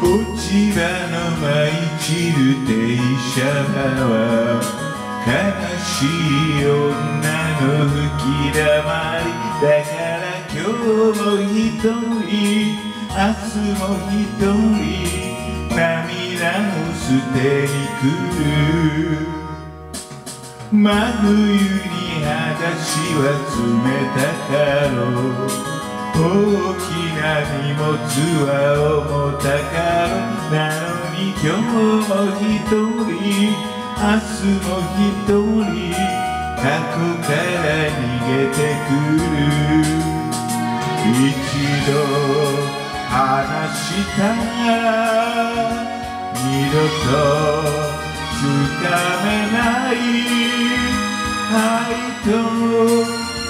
落ち葉の舞い散る停車場は悲しい女の吹きだまりだから今日も一人明日も一人涙も捨てに来る真冬に話は冷たかろう大きな荷物は重たかろなのに今日も一人明日も一人過去から逃げてくる。一度話したら二度とつかめない。愛とい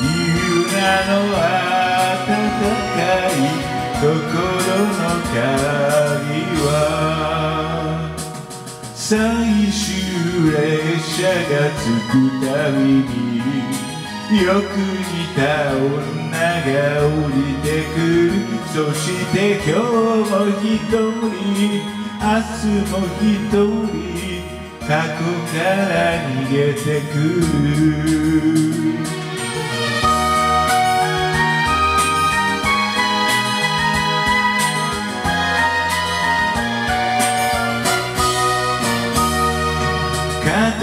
う名の温かい心の鍵は最終列車が着くたびによく似た女が降りてくる。そして今日も一人明日も一人過去から逃げてくる。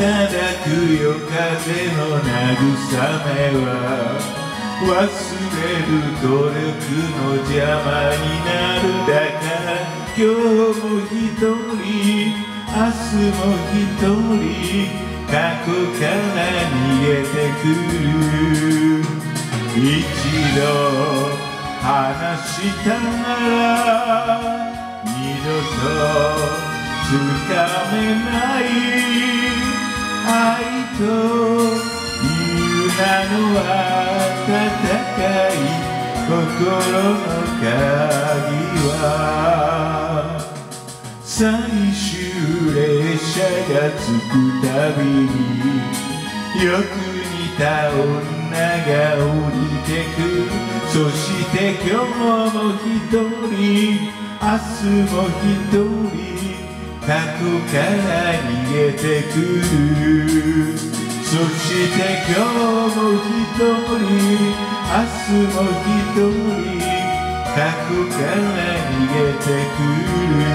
くよ風の慰めは忘れる努力の邪魔になるだから今日も一人明日も一人過去から逃げてくる。一度話したなら二度とつかめない。愛という名の温かい心の鍵は最終列車が着くたびによく似た女が降りてくそして今日も一人明日も一人過去から逃げてくる。そして今日も一人明日も一人過去から逃げてくる。